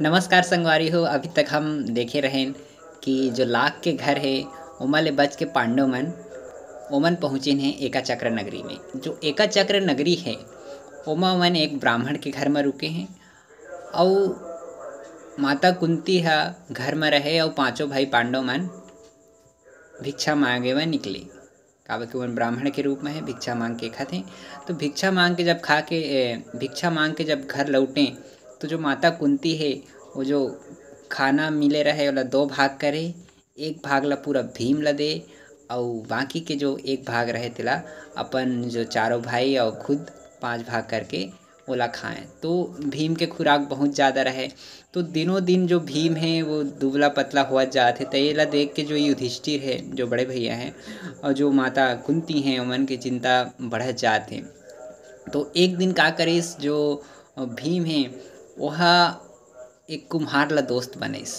नमस्कार संगवारी हो, अभी तक हम देखे रहे कि जो लाख के घर है ओमा ले बच के पांडव मन ओमन पहुँचिन हैं एका चक्र नगरी में। जो एका चक्र नगरी है ओमा मन एक ब्राह्मण के घर में रुके हैं, और माता कुंती हा घर में रहे, और पाँचों भाई पांडव मन भिक्षा मांगे में निकले। काबर के वन ब्राह्मण के रूप में है, भिक्षा मांग के खाते तो भिक्षा मांग के जब खा के भिक्षा मांग के जब घर लौटे तो जो माता कुंती है, वो जो खाना मिले रहे वाला दो भाग करे, एक भाग ला पूरा भीम ला दे, और बाकी के जो एक भाग रहे तेला, अपन जो चारों भाई और खुद पाँच भाग करके ओला खाएँ। तो भीम के खुराक बहुत ज़्यादा रहे। तो दिनों दिन जो भीम है, वो दुबला पतला हुआ जाते तो ये देख के जो युधिष्ठिर है, जो बड़े भैया हैं, और जो माता कुंती हैं, उमन की चिंता बढ़ जाते। तो एक दिन का करिस जो भीम है वह एक कुम्हार ला दोस्त बनैस।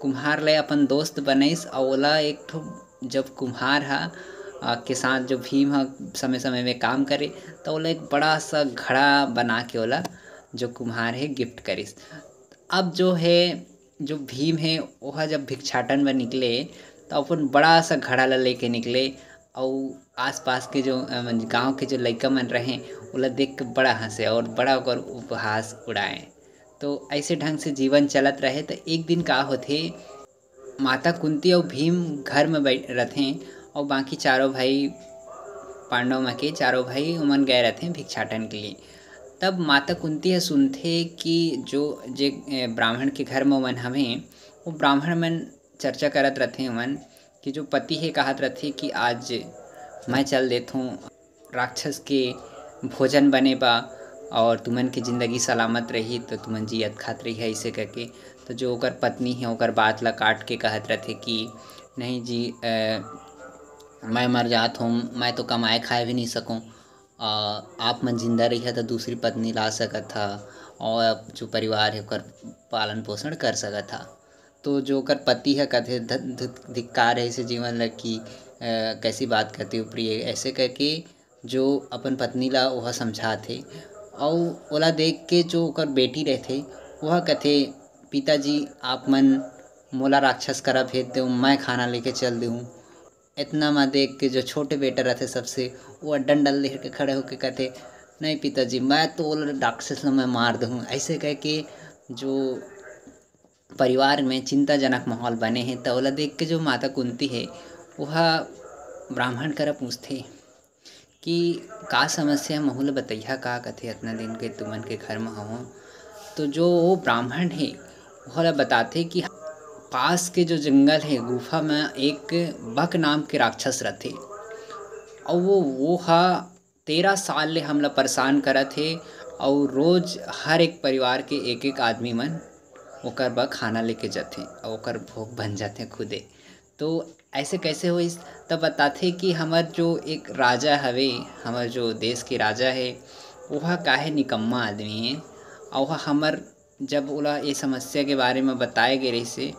कुम्हार ले अपन दोस्त बनैस और ओला एक ठो जब कुम्हार हा के साथ जो भीम हा, समय समय में काम करे तो ओला एक बड़ा सा घड़ा बना के ओला जो कुम्हार है गिफ्ट करिस। अब जो है, जो भीम है वह जब भिक्षाटन में निकले तो अपन बड़ा सा घड़ा ला लेके निकले और आसपास के जो गाँव के जो लड़का मन रहे, ओला देख के बड़ा हंसे और बड़ा उपहास उड़ाए। तो ऐसे ढंग से जीवन चलत रहे तो एक दिन का होते माता कुंती और भीम घर में बैठ रहते और बाकी चारों भाई, पांडव माँ के चारों भाई उमन गए रहते हैं भिक्षाटन के लिए। तब माता कुंती है सुनते कि जो, जे ब्राह्मण के घर में मन हमें वो ब्राह्मण मन चर्चा करत रहते मन कि जो पति है कहत रहते कि आज मैं चल देता हूँ राक्षस के भोजन बने बा और तुमन की ज़िंदगी सलामत रही तो तुमन जियत खात रही है ऐसे करके। तो जो ओकर पत्नी है ओकर बात ला काट के कहत रहते कि नहीं जी आ, मैं मर जात हूँ मैं तो कमाए खाए भी नहीं सकूँ। आप मन ज़िंदा रही है तो दूसरी पत्नी ला सकत था और जो परिवार है ओकर पालन पोषण कर सकत था। तो जो ओकर पति है कहते धिक्कार है ऐसे जीवन लग कि कैसी बात करती हो प्रिय? ऐसे करके जो अपन पत्नी ला वह समझाते और ओला देख के जो ओकर बेटी रहते वह कहते, पिताजी, आप मन मोला राक्षस करा भेज दो, मैं खाना लेके चल दूँ इतना में देख के जो छोटे बेटा रहते सबसे, वो डंडल लेकर के खड़े होके कहते, नहीं पिताजी, मैं तो राक्षस मैं मार दूँ ऐसे कह के जो परिवार में चिंताजनक माहौल बने हैं तो ओला देख के जो माता कुंती है, वह ब्राह्मण करा पूछते कि का समस्या महुल बतैया, का कथे इतना दिन के तुमन के घर में हो तो जो वो ब्राह्मण है वह बताते कि पास के जो जंगल है, गुफा में एक बक नाम के राक्षस रहते और वो वो हा तेरह साल ले हमला परेशान करत थे और रोज हर एक परिवार के एक एक आदमी मन ओकर बा खाना लेके जाते और ओकर भोग बन जाते खुदे। तो ऐसे कैसे हो तब बताते कि हमार जो एक राजा हवे, हमार जो देश के राजा है, वह काहे निकम्मा आदमी है। और वह हमार, जब ओला ये समस्या के बारे में बताए गए रही से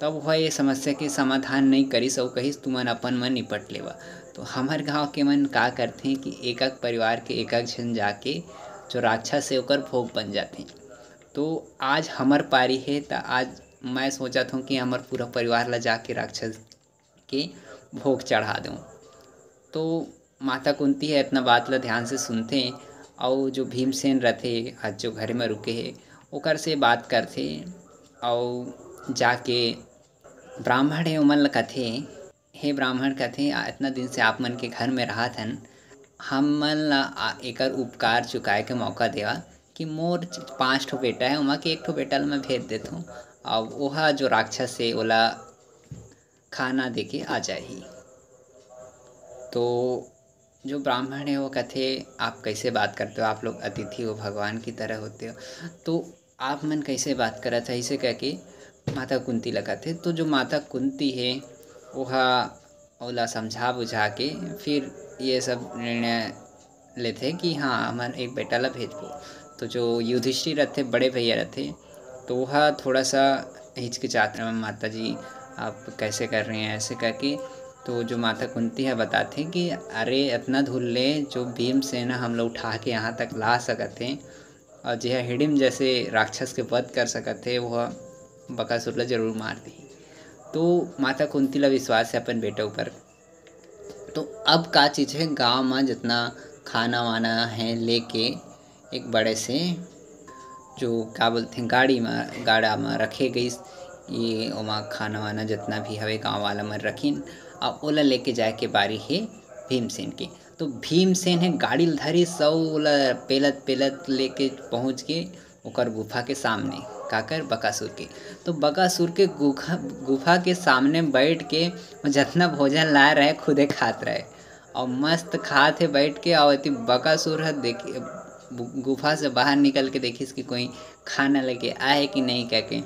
तब वह ये समस्या के समाधान नहीं करिस और कहिस तुमन अपन मन निपट लेवा। तो हमार गाँव के मन का करते हैं कि एक एक परिवार के एक एक जन जाके, जो राक्षस है ओकर भोग बन जाते हैं तो आज हमार पारी है तो आज मैं सोचा था कि हमार पूरा परिवार ला जाके राक्षस के भोग चढ़ा दूँ। तो माता कुंती है, इतना बात ला ध्यान से सुनते हैं। और जो भीमसेन रहते आज जो घर में रुके है, ओकर से बात करते और जाके ब्राह्मण है, उमन कथे। हे ब्राह्मण कथे इतना दिन से आप मन के घर में रहा थन। हम मन ला एकर उपकार चुकाए के मौका देवा कि मोर पाँच ठो बेटा है, उमा के एक ठो बेटा मैं भेज देता हूँ और वह जो राक्षस है, ओला खाना दे के आ जाही तो जो ब्राह्मण है, वो कहते आप कैसे बात करते हो? आप लोग अतिथि हो, भगवान की तरह होते हो। तो आप मन कैसे बात करा था, इसे कह के माता कुंती लगाते तो जो माता कुंती है, वह ओला समझा बुझा के फिर ये सब निर्णय लेते कि हाँ हमारे एक बेटा ला भेज दो। तो जो युधिष्ठिर रहते, बड़े भैया रहते तो वह थोड़ा सा हिचकिचाते हैं। माता जी आप कैसे कर रहे हैं? ऐसे करके तो जो माता कुंती है, बताते हैं कि, अरे इतना धुल ले, जो भीम से ना हम लोग उठा के यहाँ तक ला सकते हैं। और जिहा हिडिम जैसे राक्षस के वध कर सकते वह बकासुर ला ज़रूर मार दी। तो माता कुंती ला विश्वास है अपन बेटा ऊपर तो अब का चीज़ है, गाँव में जितना खाना वाना है लेके एक बड़े से जो क्या बोलते हैं, गाड़ी में, गाड़ा में रखे गई ये ओमा खाना वाना जितना भी हवे गाँव वाला में रखिन। और ओला लेके जाए के बारी है भीमसेन के। तो भीमसेन है गाड़ी धरी सौ ओला पेलत पेलत लेके पहुँच के ओकर गुफा के सामने, काकर बकासुर के। तो बकासुर के गुफा गुफा के सामने बैठ के जितना भोजन ला रहे खुदे खात रहे और मस्त खात है बैठ के। और अति बकासुर है देखिए गुफा से बाहर निकल के देखिस कि कोई खाना लेके आए कि नहीं कह के।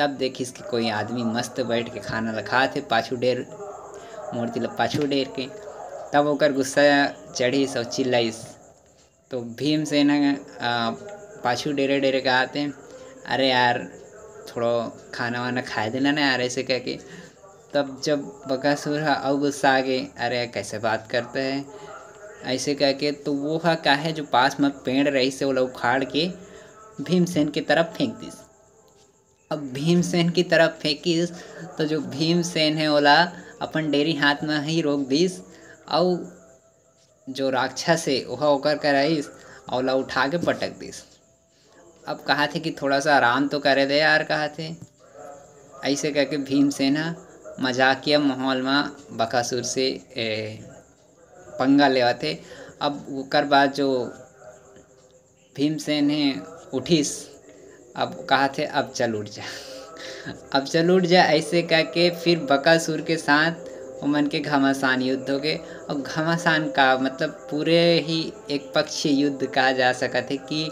तब देखिस कि कोई आदमी मस्त बैठ के खाना रखा थे पाछू डेर, मूर्ति ला, पाछू डेर के। तब ओकर गुस्सा चढ़ी सब चिल्लाइस। तो भीम से न पाछू डेरे डेरे का आते अरे यार, थोड़ा खाना वाना खाए देना ना यार, ऐसे कह के। तब जब बकासुर और गुस्सा आ गए, अरे कैसे बात करते हैं? ऐसे कह के तो वो हा का है जो पास में पेड़ रही से वो लोग उखाड़ के भीमसेन की तरफ़ फेंक दिस। अब भीमसेन की तरफ़ फेंकिस तो जो भीमसेन है ओला अपन डेरी हाथ में ही रोक दीस और जो राक्षस है वह ओकर कराइस और ला उठा के पटक दिस। अब कहा थे कि थोड़ा सा आराम तो करे दे यार कहा थे। ऐसे कह के भीमसेना मजाकिया माहौल में बकासुर से ए, पंगा लेवा थे अब ओकर बाद जो भीमसेन है उठिस। अब कहा थे, अब चल उठ जा। अब चल उठ जा, ऐसे कह के फिर बकासुर के साथ उमन के घमासान युद्ध हो गए। और घमासान का मतलब पूरे ही एक पक्षी युद्ध कहा जा सका थे कि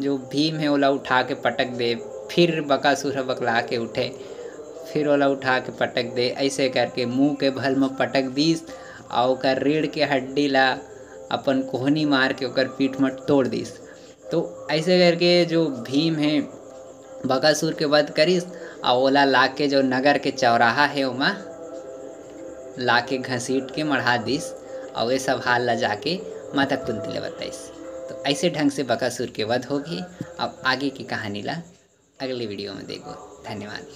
जो भीम है, ओला उठा के पटक दे, फिर बकासुर बकला के उठे। फिर ओला उठा के पटक दे, ऐसे करके मुँह के भल में पटक दीस और रीढ़ के हड्डी ला अपन कोहनी मार के ओकर पीठ में तोड़ दिस। तो ऐसे करके जो भीम है बकासुर के वध करिस, और ओला ला के जो नगर के चौराहा है उमा ला के घसीट के मढ़ा दिस, और ये सब हाल ला जाके माता कुंती ले बताइस। तो ऐसे ढंग से बकासुर के वध होगी। अब आगे की कहानी ला अगले वीडियो में देखो। धन्यवाद।